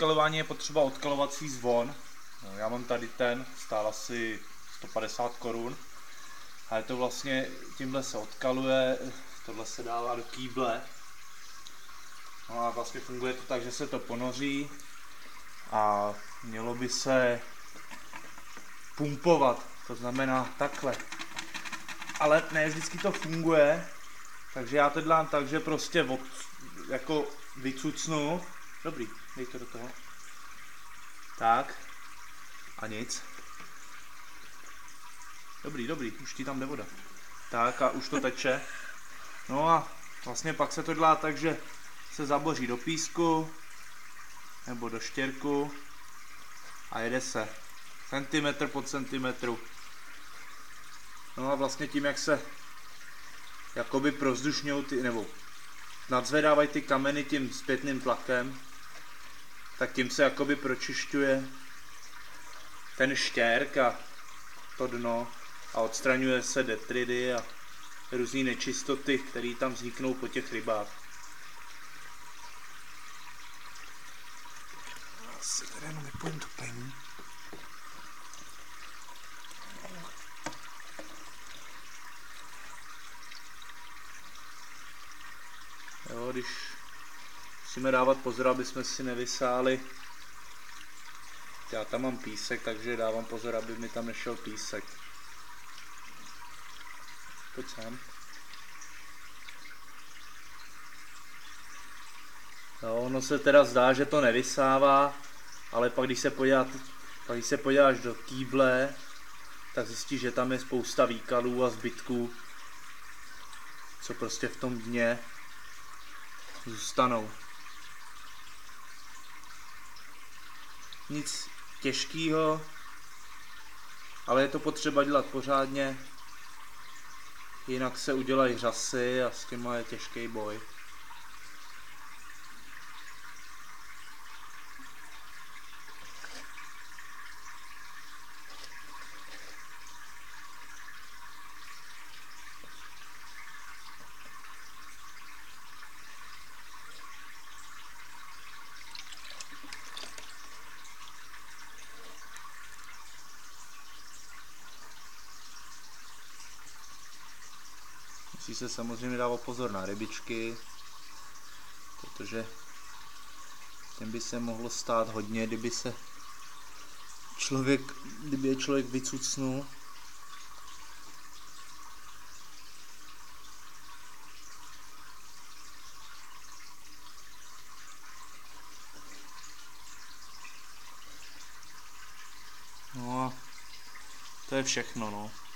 odkalování je potřeba odkalovací zvon. Já mám tady ten, stál asi 150 korun. A je to vlastně, tímhle se odkaluje, tohle se dává do kýble. No a vlastně funguje to tak, že se to ponoří a mělo by se pumpovat, to znamená takhle. Ale ne vždycky to funguje, takže já to dělám tak, že prostě od, jako vycucnu. Dobrý, dej to do toho. Tak. A nic. Dobrý, dobrý, už ti tam jde voda. Tak a už to teče. No a vlastně pak se to dělá tak, že se zaboří do písku nebo do štěrku a jede se centimetr po centimetru. No a vlastně tím, jak se jakoby prozdušňují ty, nebo nadzvedávají ty kameny tím zpětným tlakem, tak tím se jakoby pročišťuje ten štěrk a to dno a odstraňuje se detridy a různé nečistoty, které tam vzniknou po těch rybách. Asi tady jenom vypojím topení. Jo, když musíme dávat pozor, aby jsme si nevysáli. Já tam mám písek, takže dávám pozor, aby mi tam nešel písek. Pojď sem. No, ono se teda zdá, že to nevysává, ale pak když se, podívá, pak když se podíváš do kýble, tak zjistíš, že tam je spousta výkalů a zbytků, co prostě v tom dně zůstanou. Nic těžkého, ale je to potřeba dělat pořádně, jinak se udělají řasy a s těma je těžký boj. Musí se samozřejmě dávat pozor na rybičky, protože těm by se mohlo stát hodně, kdyby se člověk, kdyby je člověk vycucnul. No a to je všechno, no.